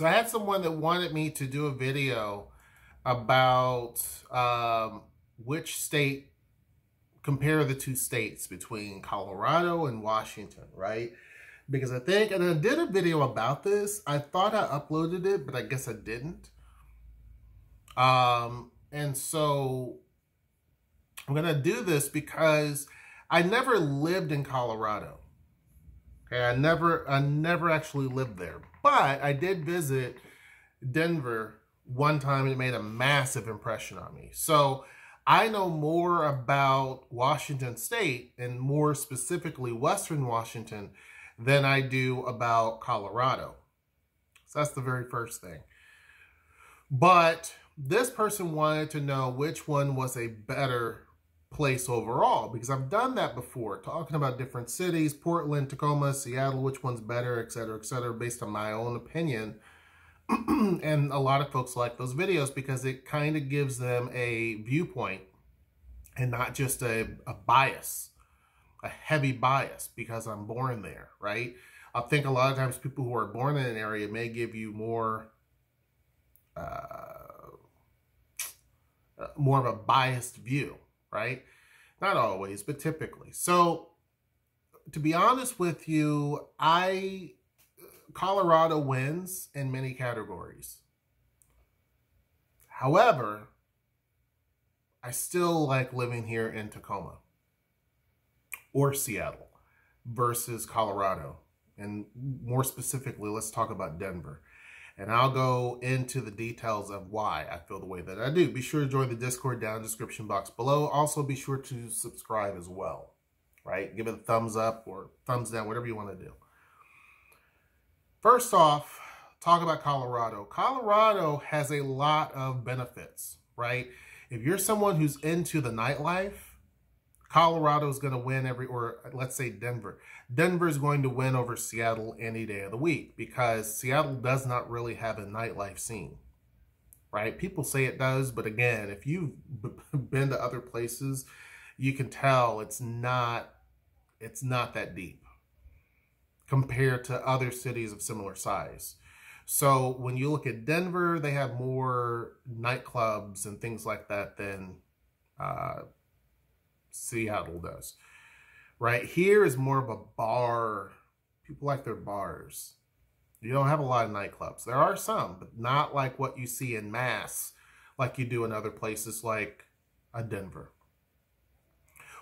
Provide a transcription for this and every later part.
So I had someone that wanted me to do a video about um, which state, compare the two states between Colorado and Washington, right? Because I think, and I did a video about this. I thought I uploaded it, but I guess I didn't. Um, and so I'm going to do this because I never lived in Colorado. Okay, I never I never actually lived there. But I did visit Denver one time and it made a massive impression on me. So I know more about Washington State and more specifically Western Washington than I do about Colorado. So that's the very first thing. But this person wanted to know which one was a better place overall because I've done that before, talking about different cities, Portland, Tacoma, Seattle, which one's better, et cetera, et cetera, based on my own opinion. and a lot of folks like those videos because it kind of gives them a viewpoint and not just a, a bias, a heavy bias because I'm born there, right? I think a lot of times people who are born in an area may give you more uh, more of a biased view right? Not always, but typically. So to be honest with you, I Colorado wins in many categories. However, I still like living here in Tacoma or Seattle versus Colorado. And more specifically, let's talk about Denver and I'll go into the details of why I feel the way that I do. Be sure to join the Discord down in the description box below. Also, be sure to subscribe as well, right? Give it a thumbs up or thumbs down, whatever you want to do. First off, talk about Colorado. Colorado has a lot of benefits, right? If you're someone who's into the nightlife, Colorado is going to win every, or let's say Denver. Denver is going to win over Seattle any day of the week because Seattle does not really have a nightlife scene, right? People say it does, but again, if you've been to other places, you can tell it's not, it's not that deep compared to other cities of similar size. So when you look at Denver, they have more nightclubs and things like that than uh, Seattle does. Right here is more of a bar. People like their bars. You don't have a lot of nightclubs. There are some, but not like what you see in mass, like you do in other places like a Denver.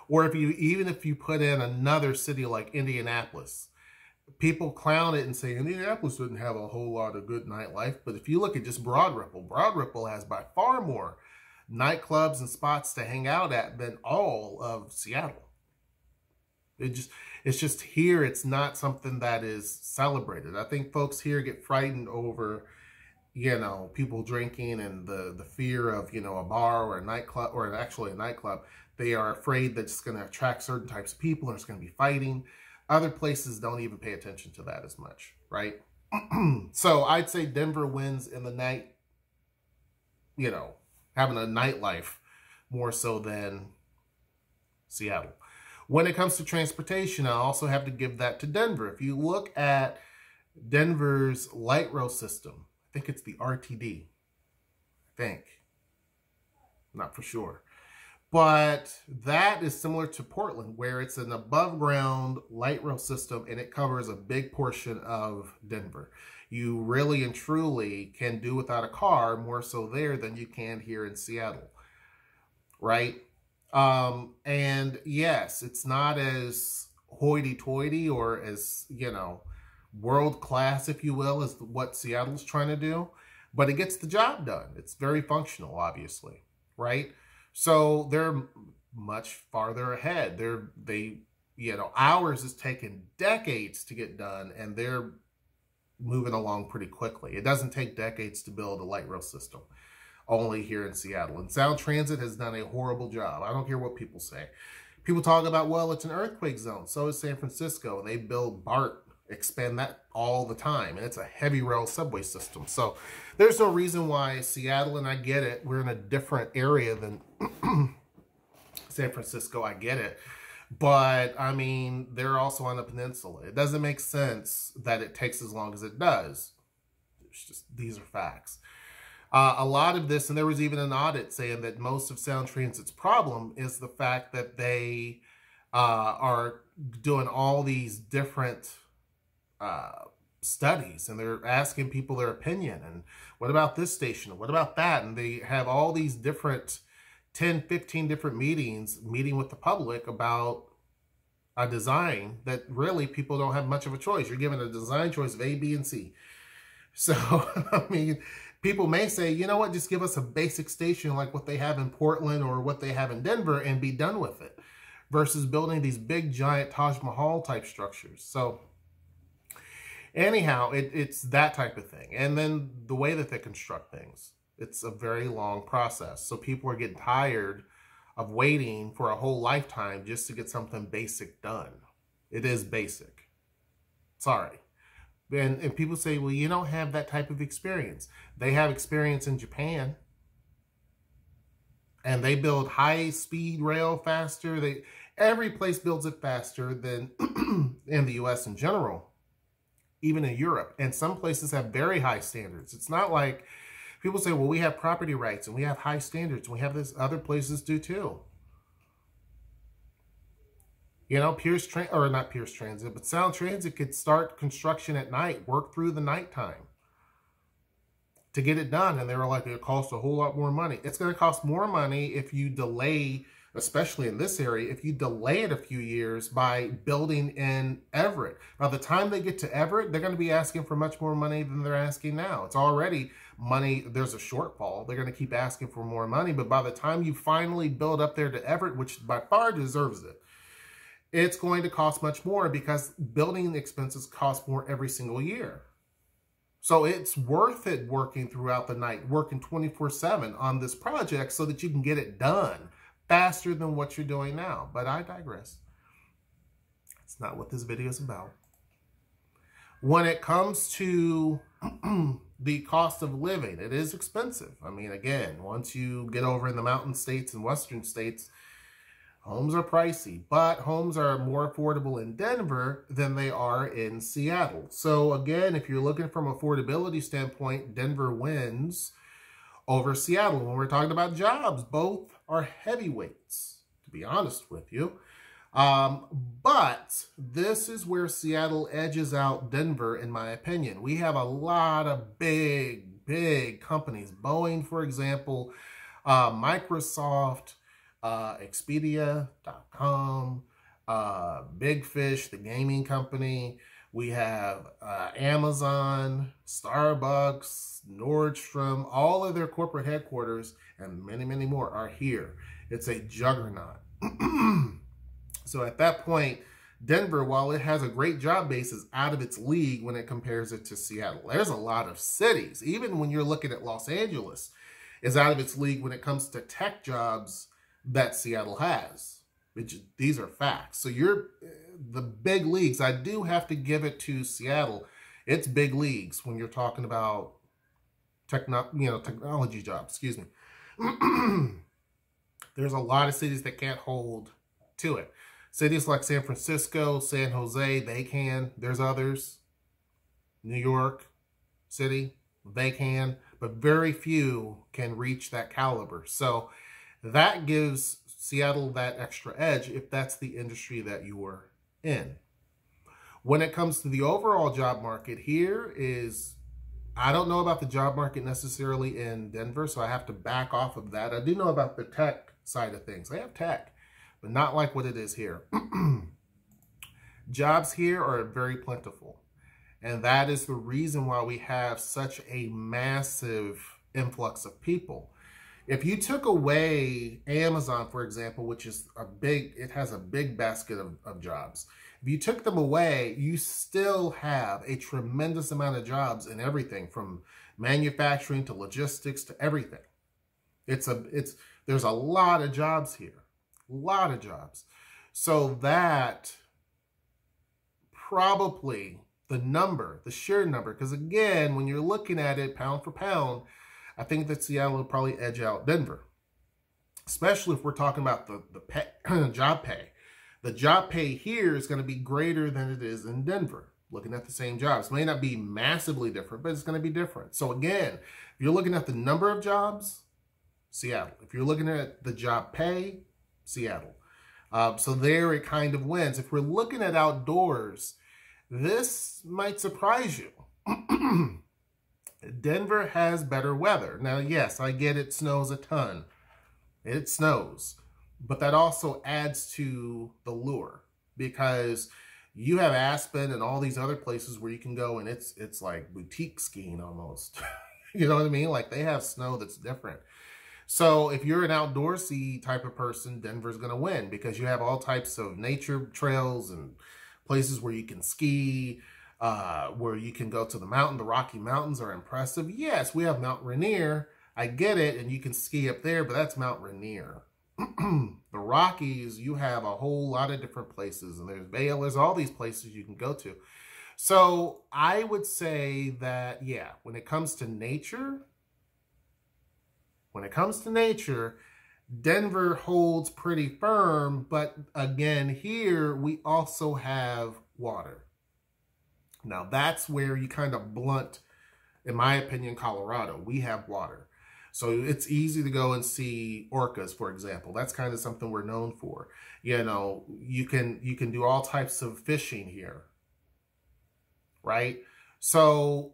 Or if you even if you put in another city like Indianapolis, people clown it and say Indianapolis doesn't have a whole lot of good nightlife. But if you look at just Broad Ripple, Broad Ripple has by far more nightclubs and spots to hang out at than all of Seattle. It just it's just here it's not something that is celebrated. I think folks here get frightened over you know people drinking and the the fear of you know a bar or a nightclub or actually a nightclub. They are afraid that it's going to attract certain types of people and it's going to be fighting. Other places don't even pay attention to that as much, right? so I'd say Denver wins in the night, you know, having a nightlife more so than Seattle. When it comes to transportation, I also have to give that to Denver. If you look at Denver's light rail system, I think it's the RTD. I think. Not for sure. But that is similar to Portland, where it's an above ground light rail system and it covers a big portion of Denver you really and truly can do without a car more so there than you can here in Seattle. Right? Um, and yes, it's not as hoity-toity or as, you know, world class, if you will, as what Seattle's trying to do, but it gets the job done. It's very functional, obviously, right? So they're much farther ahead. They're, they, you know, ours is taking decades to get done and they're moving along pretty quickly. It doesn't take decades to build a light rail system, only here in Seattle. And Sound Transit has done a horrible job. I don't care what people say. People talk about, well, it's an earthquake zone. So is San Francisco. They build BART, expand that all the time. And it's a heavy rail subway system. So there's no reason why Seattle, and I get it, we're in a different area than San Francisco. I get it. But I mean, they're also on the peninsula. It doesn't make sense that it takes as long as it does. It's just these are facts. Uh, a lot of this, and there was even an audit saying that most of Sound Transit's problem is the fact that they uh, are doing all these different uh, studies and they're asking people their opinion and what about this station what about that and they have all these different 10 15 different meetings meeting with the public about a design that really people don't have much of a choice. You're given a design choice of a b and c. So i mean people may say you know what? Just give us a basic station like what they have in portland or what they have in denver and be done with it versus building these big giant taj mahal type structures. So anyhow, it, it's that type of thing. And then the way that they construct things, it's a very long process. So people are getting tired of waiting for a whole lifetime just to get something basic done. It is basic. Sorry. And, and people say, well, you don't have that type of experience. They have experience in Japan. And they build high speed rail faster. They every place builds it faster than in the US in general even in Europe. And some places have very high standards. It's not like people say, well, we have property rights and we have high standards. And we have this, other places do too. You know, Pierce, Tra- or not Pierce Transit, but Sound Transit could start construction at night, work through the nighttime to get it done. And they were like, it costs a whole lot more money. It's going to cost more money if you delay especially in this area, if you delay it a few years by building in Everett. By the time they get to Everett, they're going to be asking for much more money than they're asking now. It's already money, there's a shortfall. They're going to keep asking for more money. But by the time you finally build up there to Everett, which by far deserves it, it's going to cost much more because building expenses cost more every single year. So it's worth it working throughout the night, working 24 7 on this project so that you can get it done faster than what you're doing now. But I digress. It's not what this video is about. When it comes to the cost of living, it is expensive. I mean, again, once you get over in the mountain states and western states, homes are pricey, but homes are more affordable in Denver than they are in Seattle. So again, if you're looking from affordability standpoint, Denver wins over Seattle. When we're talking about jobs, both are heavyweights, to be honest with you. Um, but this is where Seattle edges out Denver, in my opinion. We have a lot of big, big companies. Boeing, for example, uh, Microsoft, uh, Expedia.com, uh, Big Fish, the gaming company, we have uh, Amazon, Starbucks, Nordstrom, all of their corporate headquarters, and many, many more are here. It's a juggernaut. so at that point, Denver, while it has a great job base, is out of its league when it compares it to Seattle. There's a lot of cities, even when you're looking at Los Angeles, is out of its league when it comes to tech jobs that Seattle has. Which, these are facts. So you're the big leagues. I do have to give it to Seattle. It's big leagues when you're talking about techno, you know, technology jobs. Excuse me. There's a lot of cities that can't hold to it. Cities like San Francisco, San Jose, they can. There's others. New York City, they can, but very few can reach that caliber. So that gives Seattle that extra edge if that's the industry that you are in. When it comes to the overall job market, here is I don't know about the job market necessarily in Denver, so I have to back off of that. I do know about the tech side of things. They have tech, but not like what it is here. Jobs here are very plentiful. And that is the reason why we have such a massive influx of people. If you took away Amazon, for example, which is a big, it has a big basket of, of jobs. If you took them away, you still have a tremendous amount of jobs in everything from manufacturing to logistics to everything. It's a, it's, there's a lot of jobs here, lot of jobs. So that probably the number, the sheer number, because again, when you're looking at it pound for pound, I think that Seattle will probably edge out Denver, especially if we're talking about the, the pay, job pay. The job pay here is going to be greater than it is in Denver. looking at the same jobs. May not be massively different, but it's going to be different. So again, if you're looking at the number of jobs, Seattle. If you're looking at the job pay, Seattle. Uh, so there it kind of wins. If we're looking at outdoors, this might surprise you. Denver has better weather. Now, yes, I get it snows a ton. It snows. But that also adds to the lure because you have Aspen and all these other places where you can go and it's it's like boutique skiing almost. you know what I mean? Like they have snow that's different. So if you're an outdoorsy type of person, Denver's going to win because you have all types of nature trails and places where you can ski, uh, where you can go to the mountain. The Rocky Mountains are impressive. Yes, we have Mount Rainier. I get it, and you can ski up there, but that's Mount Rainier. the Rockies, you have a whole lot of different places, and there's Vail, there's all these places you can go to. So I would say that, yeah, when it comes to nature, when it comes to nature, Denver holds pretty firm, but again, here we also have water. Now that's where you kind of blunt, in my opinion, Colorado. We have water. So it's easy to go and see orcas, for example. That's kind of something we're known for. You know, you can you can do all types of fishing here. Right? So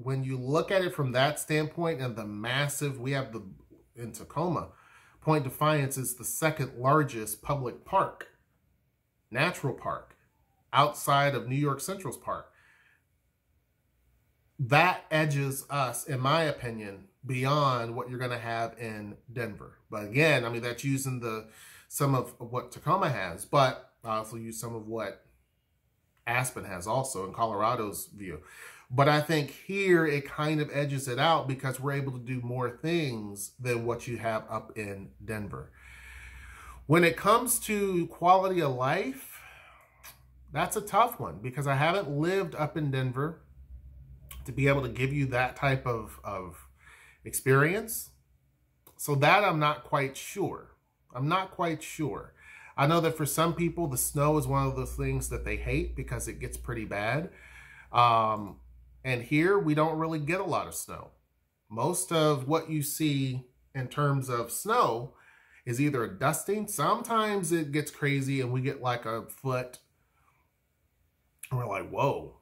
when you look at it from that standpoint and the massive, we have the in Tacoma, Point Defiance is the second largest public park, natural park, outside of New York Central's park. That edges us, in my opinion, beyond what you're going to have in Denver. But again, I mean, that's using the some of what Tacoma has, but I also use some of what Aspen has also in Colorado's view. But I think here it kind of edges it out because we're able to do more things than what you have up in Denver. When it comes to quality of life, that's a tough one because I haven't lived up in Denver to be able to give you that type of, of experience. So that I'm not quite sure. I'm not quite sure. I know that for some people, the snow is one of those things that they hate because it gets pretty bad. Um, and here we don't really get a lot of snow. Most of what you see in terms of snow is either a dusting. Sometimes it gets crazy and we get like a foot. And we're like, whoa.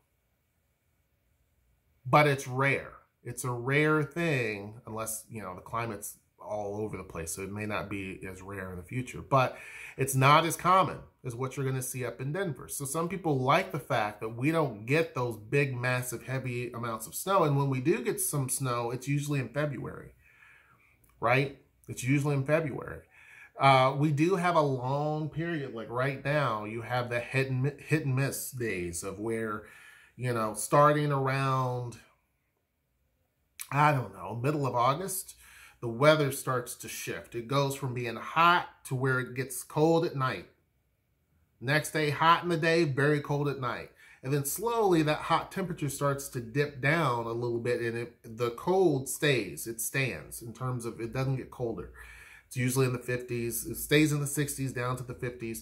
But it's rare. It's a rare thing unless, you know, the climate's all over the place. So it may not be as rare in the future. But it's not as common as what you're going to see up in Denver. So some people like the fact that we don't get those big, massive, heavy amounts of snow. And when we do get some snow, it's usually in February, right? It's usually in February. Uh, we do have a long period, like right now, you have the hit and, hit and miss days of where, you know, starting around, I don't know, middle of August, the weather starts to shift. It goes from being hot to where it gets cold at night. Next day, hot in the day, very cold at night. And then slowly that hot temperature starts to dip down a little bit and it, the cold stays. It stands in terms of it doesn't get colder. It's usually in the 50s. It stays in the 60s down to the 50s.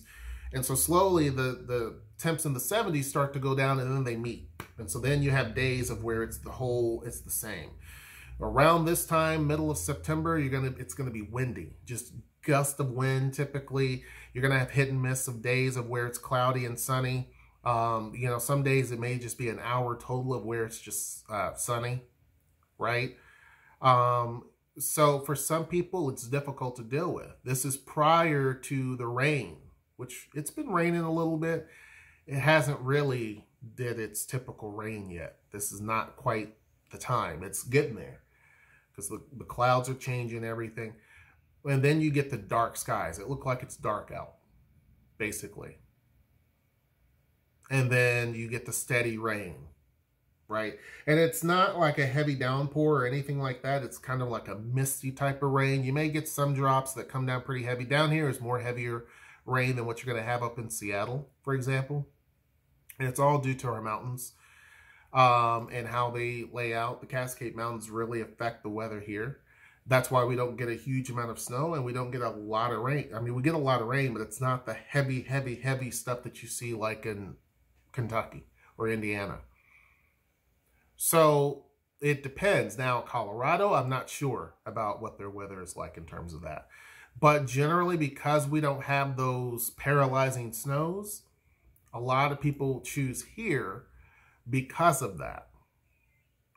And so slowly the, the temps in the 70s start to go down and then they meet. And so then you have days of where it's the whole, it's the same. Around this time, middle of September, you're gonna it's gonna be windy. Just gust of wind typically. You're gonna have hit and miss of days of where it's cloudy and sunny. Um, you know, some days it may just be an hour total of where it's just uh, sunny, right? Um, so for some people, it's difficult to deal with. This is prior to the rain, which it's been raining a little bit. It hasn't really did its typical rain yet. This is not quite the time. It's getting there because the, the clouds are changing everything. And then you get the dark skies. It looks like it's dark out, basically. And then you get the steady rain, right? And it's not like a heavy downpour or anything like that. It's kind of like a misty type of rain. You may get some drops that come down pretty heavy. Down here is more heavier rain than what you're going to have up in Seattle, for example. And it's all due to our mountains um, and how they lay out. The Cascade Mountains really affect the weather here. That's why we don't get a huge amount of snow and we don't get a lot of rain. I mean, we get a lot of rain, but it's not the heavy, heavy, heavy stuff that you see like in Kentucky or Indiana. So it depends. Now, Colorado, I'm not sure about what their weather is like in terms of that. But generally, because we don't have those paralyzing snows, a lot of people choose here because of that,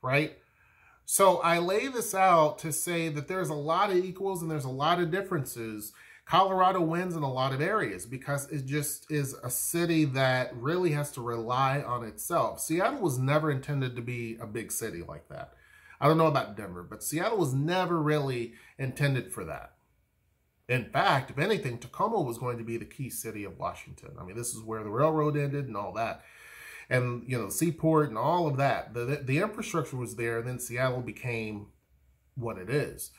right? So I lay this out to say that there's a lot of equals and there's a lot of differences. Colorado wins in a lot of areas because it just is a city that really has to rely on itself. Seattle was never intended to be a big city like that. I don't know about Denver, but Seattle was never really intended for that. In fact, if anything, Tacoma was going to be the key city of Washington. I mean, this is where the railroad ended and all that. And, you know, seaport and all of that. The, the, infrastructure was there, and then Seattle became what it is.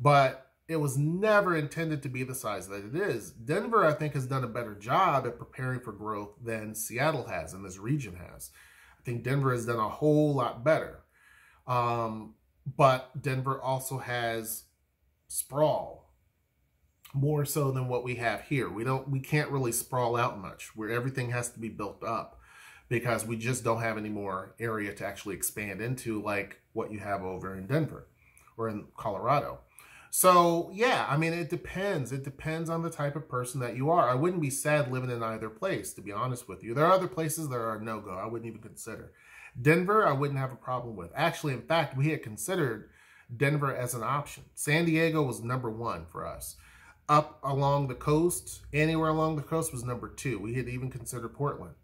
But it was never intended to be the size that it is. Denver, I think, has done a better job at preparing for growth than Seattle has and this region has. I think Denver has done a whole lot better. Um, but Denver also has sprawl more so than what we have here. We don't we can't really sprawl out much where everything has to be built up because we just don't have any more area to actually expand into like what you have over in Denver or in Colorado. So yeah, I mean, it depends. It depends on the type of person that you are. I wouldn't be sad living in either place, to be honest with you. There are other places that are no-go. I wouldn't even consider. Denver, I wouldn't have a problem with. Actually, in fact, we had considered Denver as an option. San Diego was number one for us. Up along the coast, anywhere along the coast was number two. We had even considered Portland.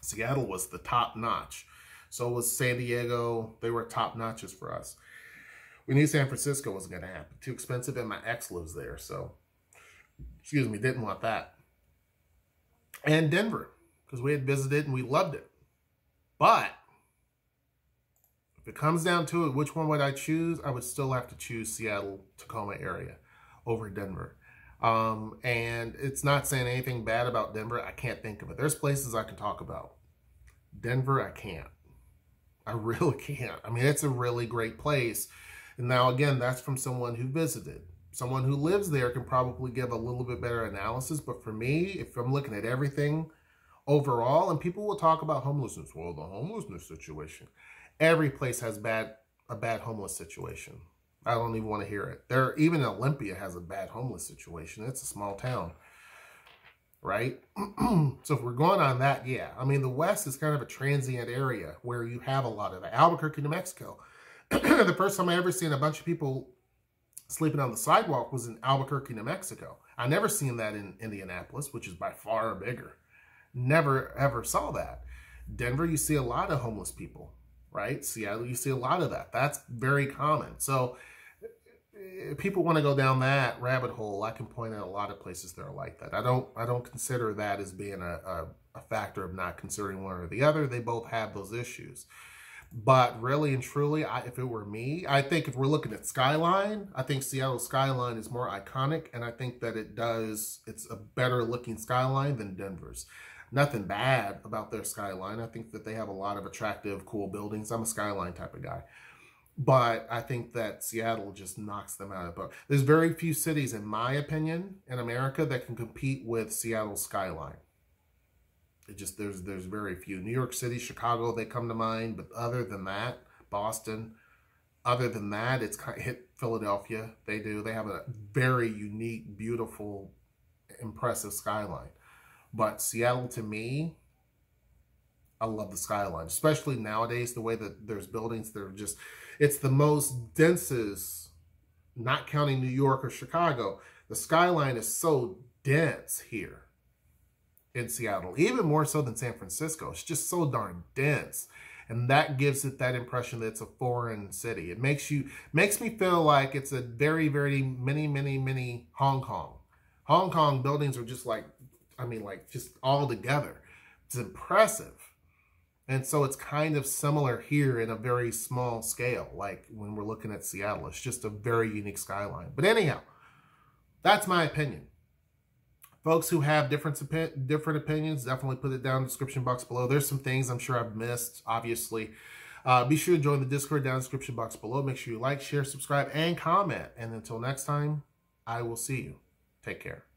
Seattle was the top notch. So was San Diego. They were top notches for us. We knew San Francisco wasn't going to happen. Too expensive, and my ex lives there, so excuse me, didn't want that. And Denver, because we had visited and we loved it. But if it comes down to it, which one would I choose? I would still have to choose Seattle, Tacoma area over Denver. Um, and it's not saying anything bad about Denver. I can't think of it. There's places I can talk about. Denver, I can't. I really can't. I mean, it's a really great place. And now, again, that's from someone who visited. Someone who lives there can probably give a little bit better analysis. But for me, if I'm looking at everything overall, and people will talk about homelessness, well, the homelessness situation. Every place has bad a bad homeless situation. I don't even want to hear it. There, even Olympia has a bad homeless situation. It's a small town, right? so if we're going on that, yeah. I mean, the West is kind of a transient area where you have a lot of that. Albuquerque, New Mexico the first time I ever seen a bunch of people sleeping on the sidewalk was in Albuquerque, New Mexico. I never seen that in Indianapolis, which is by far bigger. Never ever saw that. Denver, you see a lot of homeless people, right? Seattle, you see a lot of that. That's very common. So if people want to go down that rabbit hole, I can point out a lot of places that are like that. I don't I don't consider that as being a, a, a factor of not considering one or the other. They both have those issues. But really and truly, I, if it were me, I think if we're looking at skyline, I think Seattle skyline is more iconic, and I think that it does. It's a better looking skyline than Denver's. Nothing bad about their skyline. I think that they have a lot of attractive, cool buildings. I'm a skyline type of guy. But I think that Seattle just knocks them out of the book. There's very few cities, in my opinion, in America that can compete with Seattle skyline. It just there's there's very few. New York City, Chicago, they come to mind, but other than that, Boston. Other than that, it's kind of hit Philadelphia. They do. They have a very unique, beautiful, impressive skyline. But Seattle, to me, I love the skyline, especially nowadays. The way that there's buildings, they're just, it's the most densest. Not counting New York or Chicago, the skyline is so dense here in Seattle, even more so than San Francisco. It's just so darn dense. And that gives it that impression that it's a foreign city. It makes you makes me feel like it's a very, very many, many, many Hong Kong. Hong Kong buildings are just like, I mean, like just all together. It's impressive. And so it's kind of similar here in a very small scale, like when we're looking at Seattle. It's just a very unique skyline. But anyhow, that's my opinion. Folks who have different different opinions, definitely put it down in the description box below. There's some things I'm sure I've missed, obviously. Uh, be sure to join the Discord down in the description box below. Make sure you like, share, subscribe, and comment. And until next time, I will see you. Take care.